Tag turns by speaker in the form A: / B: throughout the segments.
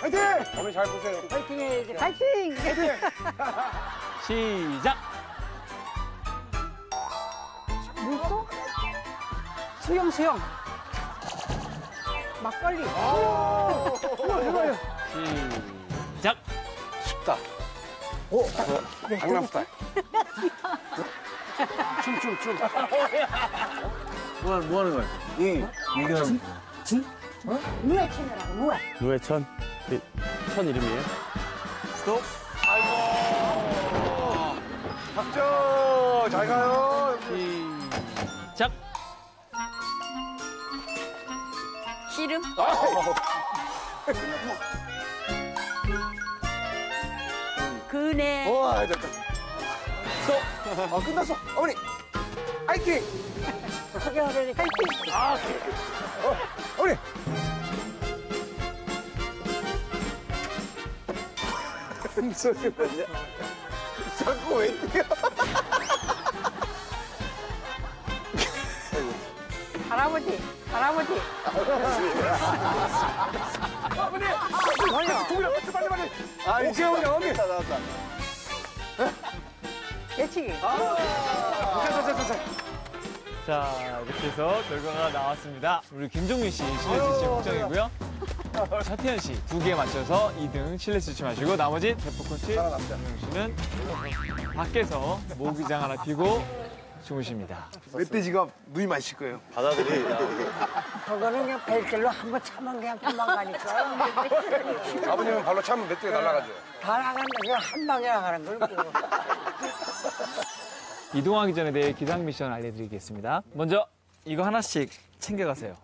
A: 화이팅!
B: 어머니 잘 보세요.
C: 파이팅 해야지. 파이팅!
D: 시작.
C: 물소? 수영, 수영. 막걸리.
D: 시작.
B: 쉽다. 오, 강남 스타일. 춤, 춤, 춤.
D: 뭐, 하는- 뭐 하는 거야?
B: 이, 얘기는.
C: 누에 채널하고 누에.
D: 그, 천 이름이에요?
B: 스톱. 아이고. 박정, 잘 가요.
D: 시작.
E: 씨름? 그네.
B: 와, 됐다. 스톱. 아, 끝났어. 어머니. 화이팅!
C: 크게 하려니 파이팅!
B: 어, 어머니. 소리 뭐냐? 자꾸 왜 뛰어?
C: 할아버지, 할아버지.
B: 어머니! 아니야. 동이랑 같이 빨리 빨리. 아, 오케이, 어머니, 어머니. 다 나왔다.
C: 예치기.
B: 자, 자, 자, 자, 자.
D: 자, 이렇게 해서 결과가 나왔습니다. 우리 김종민 씨, 실내 지치 국정이고요. 차태현 씨, 두 개 맞춰서 2등 실내 지치 마시고, 나머지 대포 코치 장명 씨는 밖에서 모기장 하나 피고 주무십니다.
B: 멧돼지가 눈이 마실 거예요.
D: 바다들이
C: 그거는 그냥 벨길로 한번 차면 그냥 도망가니까.
B: 아버님은 발로 차면 멧돼지 날아가죠.
C: 다 나간다. 그냥 한 방에 나가는 걸. 그거.
D: 이동하기 전에 대해 기상 미션 알려드리겠습니다. 먼저 이거 하나씩 챙겨가세요.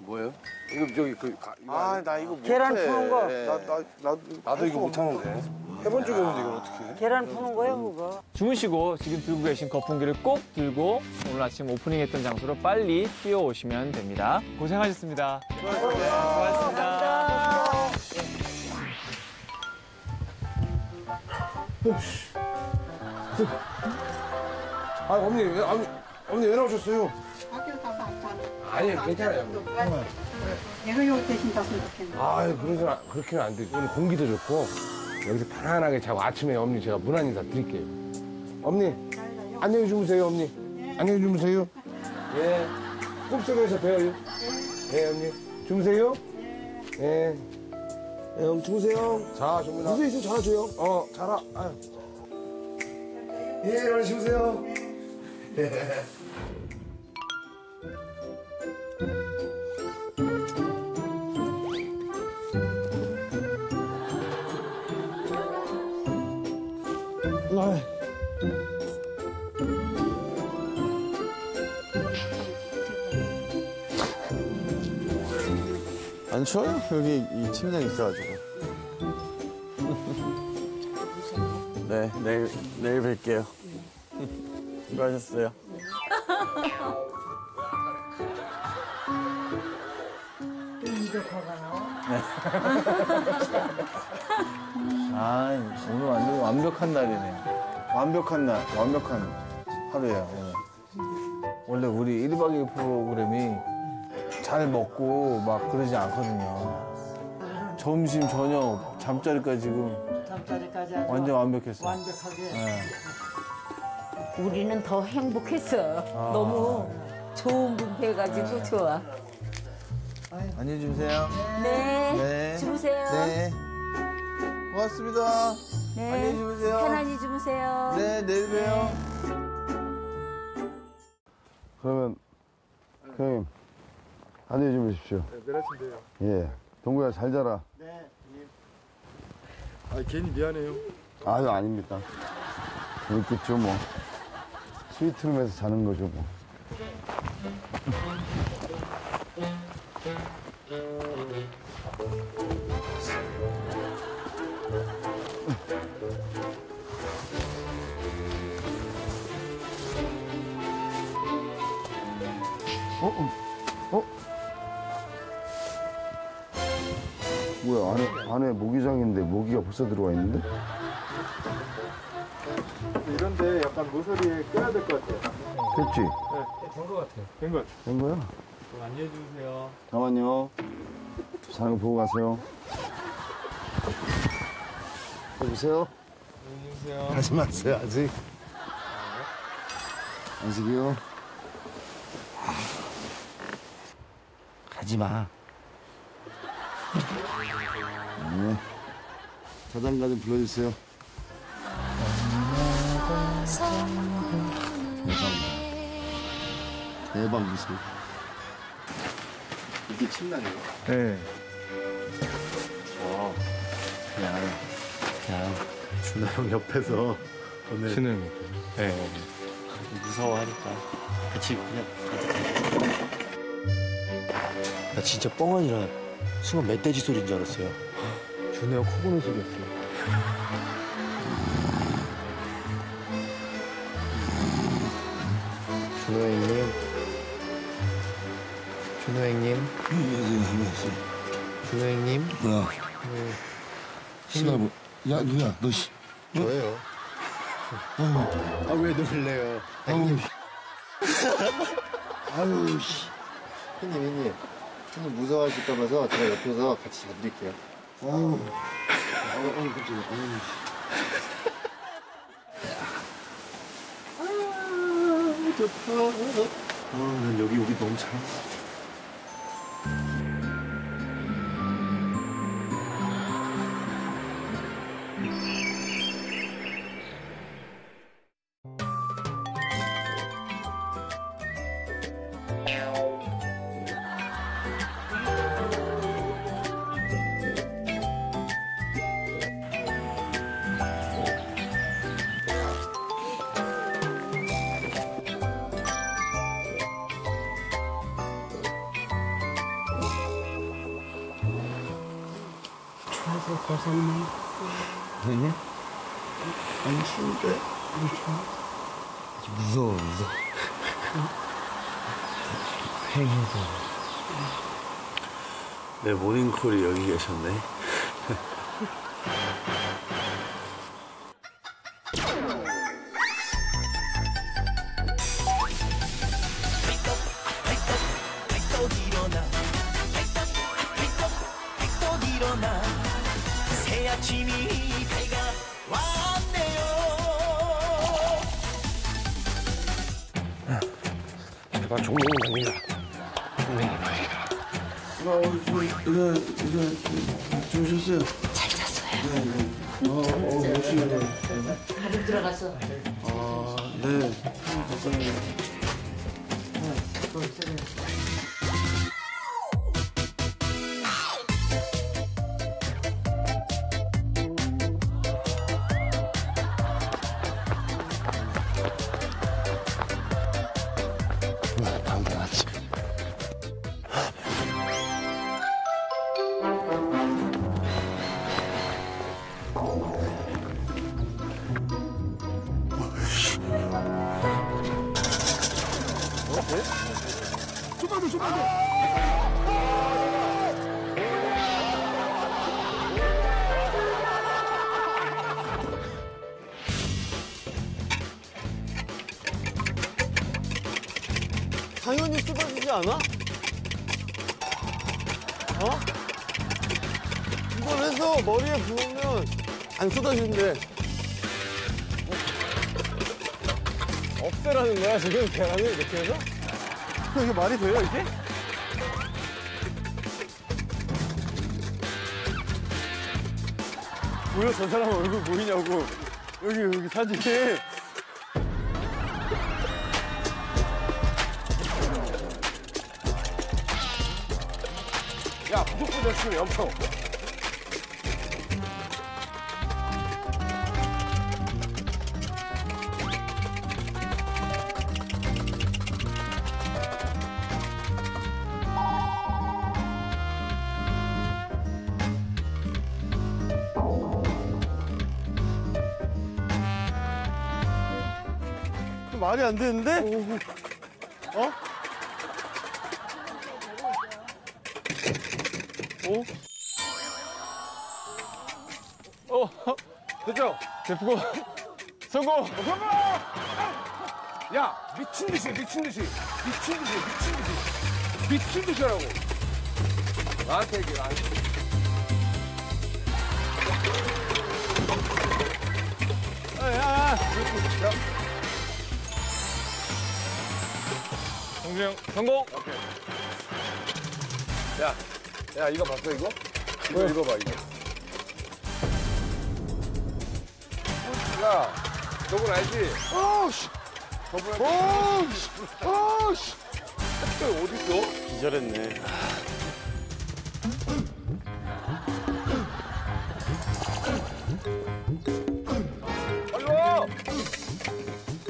B: 뭐예요? 이거 저기 그 가, 이거
A: 아, 나 이거 못해.
C: 계란 푸는 거.
A: 나, 나, 나,
B: 나도 이거 못 하는데. 해본 적이 없는데 이걸 어떻게 해?
C: 계란 푸는 거예요, 그거.
D: 주무시고 지금 들고 계신 거품기를 꼭 들고 오늘 아침 오프닝했던 장소로 빨리 뛰어오시면 됩니다. 고생하셨습니다. 수고하셨습니다.
B: 아, 어머니, 왜, 어머니, 어머니 왜 나오셨어요? 아니, 괜찮아요.
F: 내가 여기 대신 잤으면 좋겠네.
B: 아, 그러진, 안- 그렇게는 안 되죠. 오늘 공기도 좋고, 여기서 편안하게 자고 아침에 어머니 제가 문안 인사 드릴게요. 어머니, 안녕히 주무세요, 어머니. 안녕히 주무세요. 예. 꿈속에서 봬요. 예, 어머니. 주무세요. 예. 예, 어머니 주무세요. 자, 주무나. 무대 있으면 자줘요. 어, 자라. 아유. 예, 어머니 주무세요.
A: 안 추워요? 여기 이 침낭 있어가지고. 네, 내일, 내일 뵐게요. 수고하셨어요. 아, 오늘 완전 완벽한 날이네. 완벽한 날, 완벽한 하루예요, 오늘. 원래 우리 1박 2일 프로그램이 잘 먹고 막 그러지 않거든요. 점심, 저녁, 잠자리까지 지금
C: 잠자리까지 아주
A: 완전 완벽했어요.
C: 완벽하게.
A: 네.
E: 우리는 더 행복했어. 너무 좋은 분배가지고 좋아.
A: 안녕히 주무세요.
E: 네.
A: 네.
E: 주무세요.
A: 네. 고맙습니다.
E: 네.
A: 안녕히 주무세요.
E: 편안히 주무세요.
A: 네, 내일 봬요.
G: 그러면 형님 안녕히 주무십시오. 네, 내일 아침돼요. 예, 동구야 잘 자라.
A: 아, 괜히 미안해요.
G: 아유 아닙니다. 재밌겠죠 뭐. 스위트룸에서 자는 거죠 뭐. 뭐야 안에 안에 모기장인데 모기가 벌써 들어와 있는데?
A: 이런데 약간 모서리에 껴야 될 것 같아요.
G: 됐지?
D: 된것 같아요. 된 것.
G: 된 거야?
D: 안녕히 주무세요.
G: 잠깐만요. 거 보고 가세요. 여보세요?
H: 안녕하세요.
G: 하지 마세요, 아직. 안식이요?
I: 하지 마.
G: 네. 자장가 좀 불러주세요. 대박. 대박 무슨. 이게 침낭이에요?
A: 네.
G: 그냥, 그냥, 준하 형 옆에서 오늘
A: 신은. 네.
I: 무서워하니까. 같이 그냥. 나 진짜 뻥 아니라 순간 멧돼지 소리인 줄 알았어요.
A: 준호가 코 고는 소리였어요.
I: 준호 형님. 준호 형님. 준호 형님.
G: 뭐야? 씨발 뭐? 야 누구야? 너 씨.
I: 저예요. 아, 왜 놀래요?
G: 아우
I: 아유, 씨. 형님, 형님. 형님 무서워하실까 봐서 제가 옆에서 같이 잡드릴게요.
G: 아우 아우 아우 깜짝이야. 아우 씨.
I: 아, 난 여기 오기 너무 잘.
G: 아니 추운데. 무서워 무서워. 내 모닝콜이 여기 계셨네.
B: 제발 종명이 갑니다. 종명이 말이다.
G: 주무셨어요?
J: 잘 잤어요.
G: 어, 어, 몇 시간에?
J: 바로 들어가서.
G: 아, 네.
H: 당연히 쏟아지지 않아? 어? 이걸 해서 머리에 부으면 안 쏟아지는데. 없애라는 거야, 지금 계란을 이렇게 해서? 이게 말이 돼요, 이게? 뭐야, 저 사람 얼굴 보이냐고. 여기, 여기 사진에.
B: 치면 연평.
H: 말이 안 되는데? 어? 어? 어?
B: 됐죠?
H: 대프고 성공!
B: 성공! 야, 미친 듯이, 미친 듯이, 미친 듯이, 미친 듯이, 미친 듯이 하라고. 나한테 얘기해, 나한테.
D: 동준 형 성공.
B: 야, 야 이거 봤어 이거? 이거 읽어봐 이거. 야, 너건 알지?
K: 어우씨! 어우씨! 어우씨!
B: 어디 있어?
H: 기절했네.
B: 빨리 와!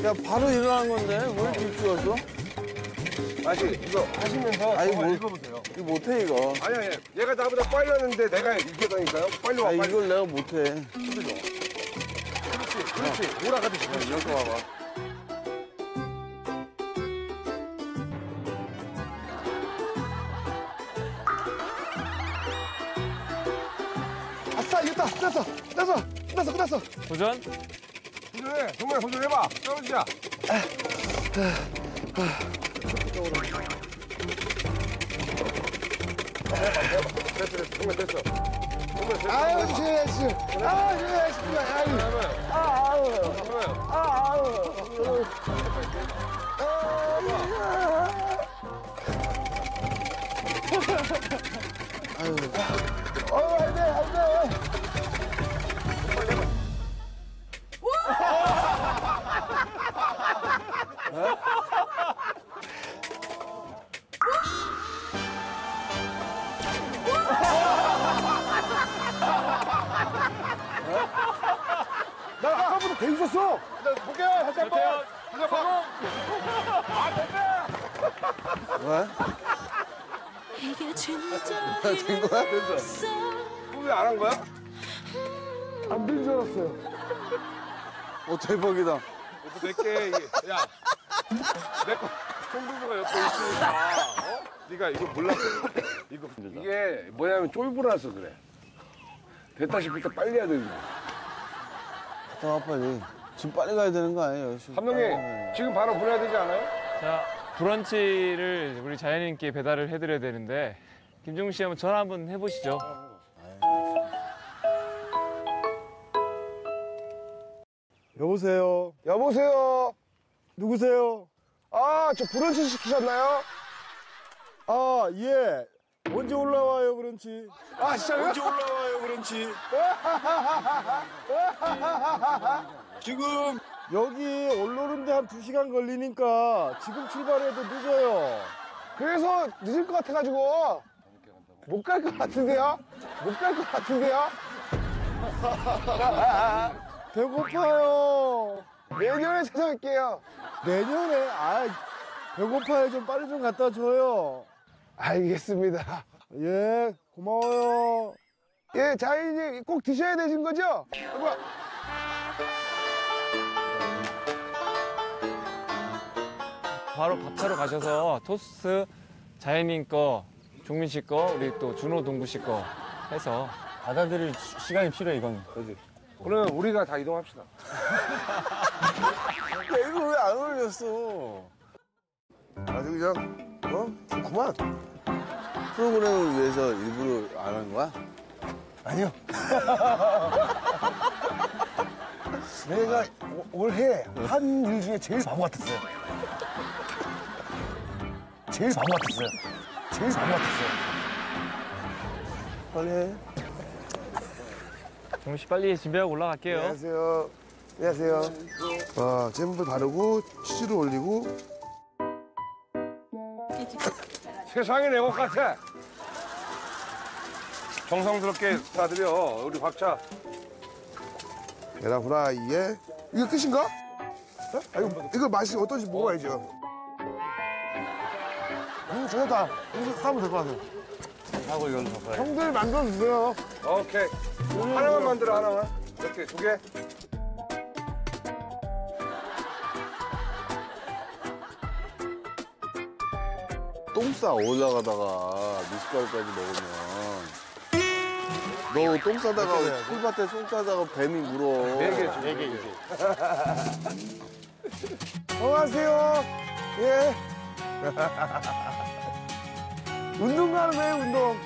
J: 야 바로 일어난 건데 왜 이렇게 일찍 왔어?
B: 다시 이거 하시면서
J: 아니, 뭘-
B: 읽어보세요.
J: 이거 못해 이거.
B: 아니 아니, 얘가 나보다 빨리 왔는데 내가 이겼다니까요. 빨리 와,
J: 아
B: 빨리.
J: 이걸 내가 못해.
B: 그렇지, 그렇지. 오라가듯이.
J: 이렇게 와봐.
K: 아싸, 이겼다! 끝났어! 끝났어! 끝났어! 끝났어!
D: 도전.
B: 도전해, 정말 도전해봐. 떨어지자. 됐어, 됐어, 정말 됐어. 정말 됐어.
K: 아유! 아, 재수! 아유, 아, 아우! 돼 있었어!
B: 자, 볼게요. 다시 한 번. 다시 한 번.
E: 이게 진짜
J: 된 거야?
B: 왜안 한 거야?
K: 안 된 줄 알았어요.
J: 어 대박이다.
B: 너도 내게 이게 야. 내거 송부부가 옆에 있으니까 어? 네가 이거 몰랐어. 이거 이게 뭐냐면 쫄보라서 그래. 됐다 싶을 때 빨리 해야 되는 거야.
J: 갔다 와 빨리. 지금 빨리 가야 되는 거 아니에요? 지금 빨리 가야
B: 감독님
J: 돼.
B: 지금 바로 보내야 되지 않아요?
D: 자 브런치를 우리 자연인께 배달을 해드려야 되는데 김종민 씨 한번 전화 한번 해보시죠.
K: 여보세요?
B: 여보세요.
K: 누구세요?
B: 아 저 브런치 시키셨나요?
K: 아, 예. 언제 올라와요, 그런지?
B: 아 진짜요?
H: 언제 올라와요, 그런지. 지금
K: 여기 올라오는데 한 두시간 걸리니까 지금 출발해도 늦어요.
B: 그래서 늦을 것 같아가지고 못 갈 것 같은데요? 못 갈 것 같은데요?
K: 배고파요.
B: 내년에 찾아올게요.
K: 내년에, 아 배고파요. 좀 빨리 좀 갖다 줘요.
B: 알겠습니다.
K: 예, 고마워요.
B: 예, 자인이 꼭 드셔야 되신 거죠? 뭐야?
D: 바로 밥 사러 가셔서 토스트 자연인 거, 종민 씨 거, 우리 또 준호 동구 씨 거 해서
J: 받아들일 시간이 필요해 이건.
B: 그러면 우리가 다 이동합시다.
J: 야 이거 왜 안 올렸어? 아주 그냥 어 좋구만. 프로그램을 위해서 일부러 안한 거야?
K: 아니요. 내가 올해 한 일 중에 제일 바보 같았어요. 제일 바보 같았어요. 제일 바보 같았어요.
J: 빨리 해.
D: 종민 씨 빨리 준비하고 올라갈게요.
B: 안녕하세요. 안녕하세요. 아, 잼도 바르고 치즈를 올리고. 세상에 내것 같아. 정성스럽게 사드려 우리 박차. 계란 후라이에 이거 끝인가? 어? 아, 이거, 이거 맛이 어떤지 먹어야죠.
K: 음, 좋다. 이거 싸면 될 것 같아요.
J: 하고 이건 더 빨리.
K: 형들 만들어 주세요.
B: 오케이. 하나만 만들어 하나만. 이렇게 두 개.
J: 똥 싸 올라가다가 미숫가루까지 먹으면 너 똥 싸다가 풀밭에 똥 싸다가 뱀이 물어.
B: 네 개.
H: 네 개 이제.
K: 안녕하세요. 예. 운동 가는 거예요, 운동.